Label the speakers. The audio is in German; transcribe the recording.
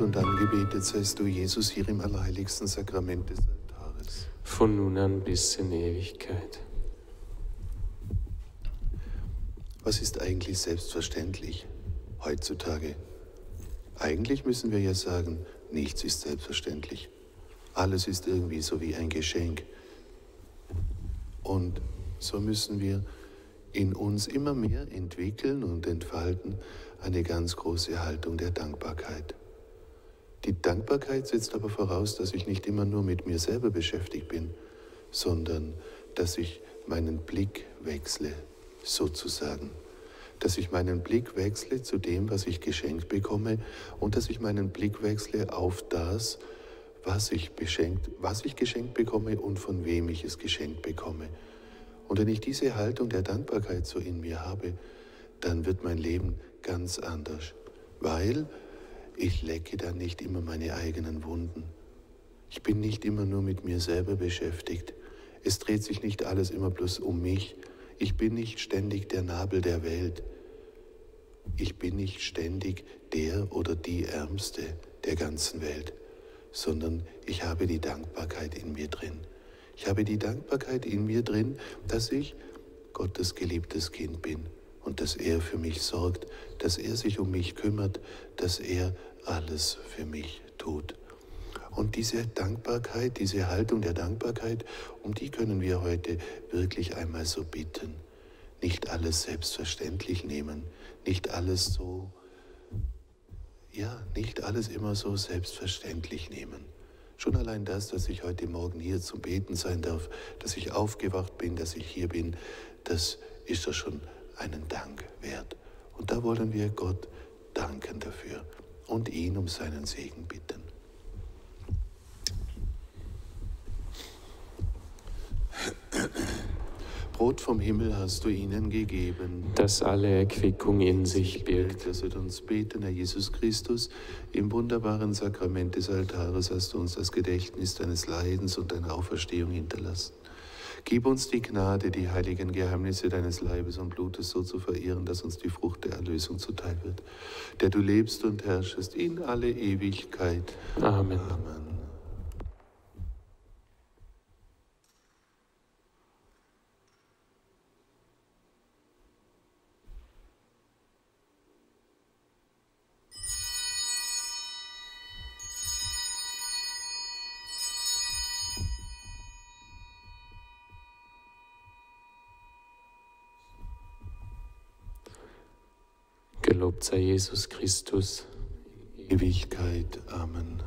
Speaker 1: und angebetet seist du, Jesus, hier im allerheiligsten Sakrament des Altares.
Speaker 2: Von nun an bis in Ewigkeit.
Speaker 1: Was ist eigentlich selbstverständlich heutzutage? Eigentlich müssen wir ja sagen, nichts ist selbstverständlich. Alles ist irgendwie so wie ein Geschenk. Und so müssen wir in uns immer mehr entwickeln und entfalten eine ganz große Haltung der Dankbarkeit. Die Dankbarkeit setzt aber voraus, dass ich nicht immer nur mit mir selber beschäftigt bin, sondern dass ich meinen Blick wechsle, sozusagen. Dass ich meinen Blick wechsle zu dem, was ich geschenkt bekomme und dass ich meinen Blick wechsle auf das, was ich, beschenkt, was ich geschenkt bekomme und von wem ich es geschenkt bekomme. Und wenn ich diese Haltung der Dankbarkeit so in mir habe, dann wird mein Leben ganz anders, weil ich lecke dann nicht immer meine eigenen Wunden. Ich bin nicht immer nur mit mir selber beschäftigt. Es dreht sich nicht alles immer bloß um mich. Ich bin nicht ständig der Nabel der Welt. Ich bin nicht ständig der oder die Ärmste der ganzen Welt, sondern ich habe die Dankbarkeit in mir drin. Ich habe die Dankbarkeit in mir drin, dass ich Gottes geliebtes Kind bin und dass er für mich sorgt, dass er sich um mich kümmert, dass er alles für mich tut. Und diese Dankbarkeit, diese Haltung der Dankbarkeit, um die können wir heute wirklich einmal so bitten. Nicht alles selbstverständlich nehmen, nicht alles so, ja, nicht alles immer so selbstverständlich nehmen. Schon allein das, dass ich heute Morgen hier zum Beten sein darf, dass ich aufgewacht bin, dass ich hier bin, das ist doch schon einen Dank wert. Und da wollen wir Gott danken dafür und ihn um seinen Segen bitten. Brot vom Himmel hast du ihnen gegeben.
Speaker 2: Das alle Erquickung in sich birgt.
Speaker 1: Lasset uns beten, Herr Jesus Christus. Im wunderbaren Sakrament des Altares hast du uns das Gedächtnis deines Leidens und deiner Auferstehung hinterlassen. Gib uns die Gnade, die heiligen Geheimnisse deines Leibes und Blutes so zu verehren, dass uns die Frucht der Erlösung zuteil wird, der du lebst und herrschest in alle Ewigkeit.
Speaker 2: Amen.
Speaker 1: Amen.
Speaker 2: Gelobt sei Jesus Christus.
Speaker 1: Ewigkeit. Amen.